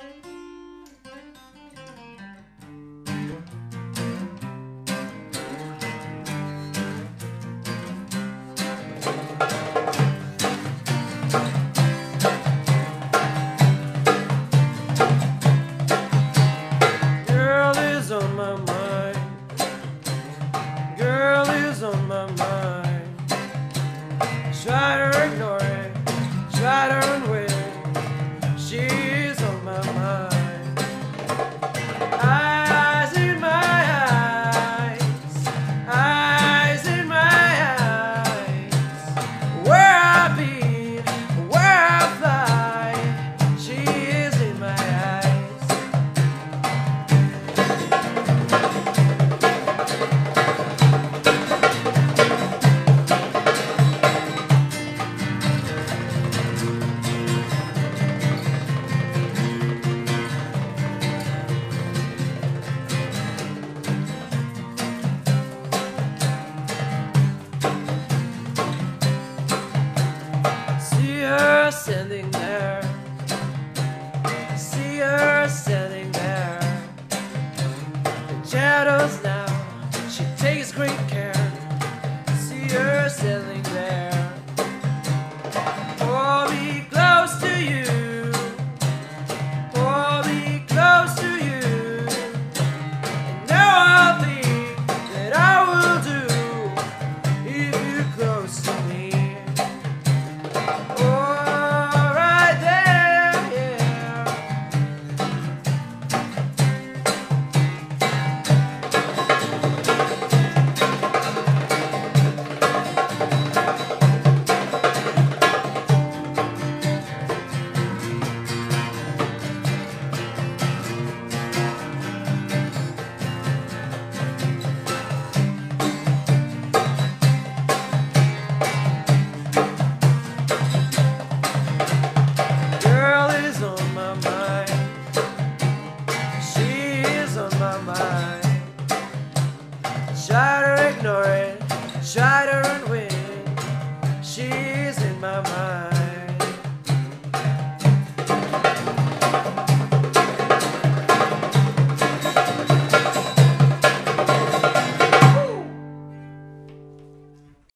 Girl shadows now. She takes great care. See her sitting there.